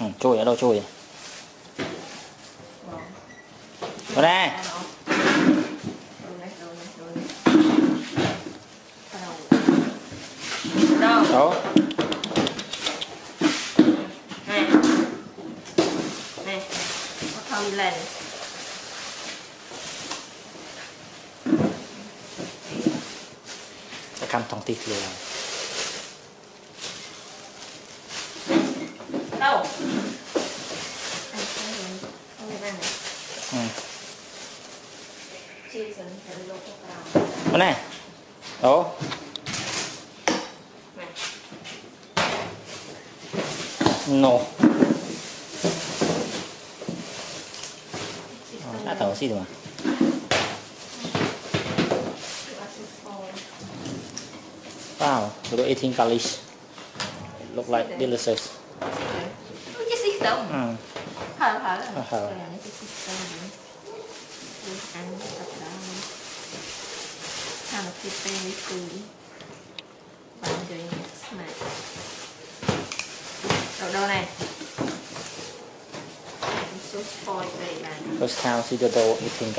ừ, chui ở đâu chui vào đây. Đâu? Đó nè nè nó thơm lên sẽ cầm thông tin luôn đâu Anh thấy mình không lên này ừ. vào đây đó no đã sih itu mah wow dulu eating kalis. Look like delicious. Chỉ xích động ừ. hở hở Hở hở. Rồi, ăn tập đó How to prepare with food While doing snack này first time si eating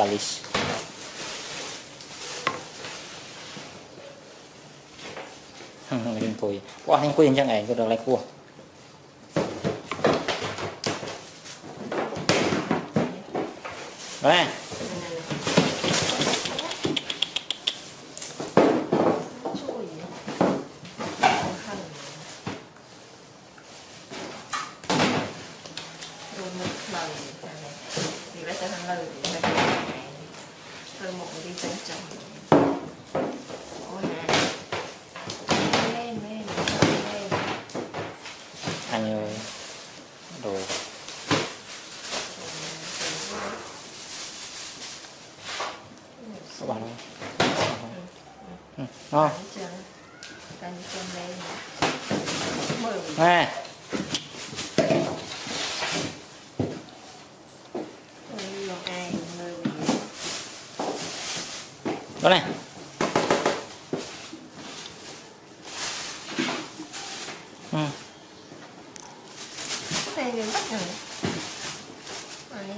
kuah. Nè, anh ơi. Đồ. Ơi. Ừ, ngon. Nè, đó này. Ừ. Đây mình bắt rồi.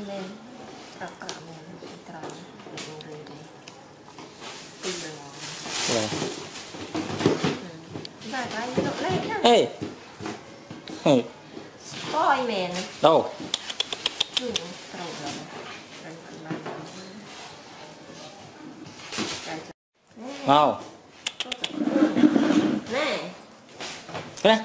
Lên cọ mình tròn. Rồi rồi đây. Đi rồi. Rồi. Và cái độ lên á. Ê. Ừ, Coi mền. Đâu? Mau. Nè. Cái này.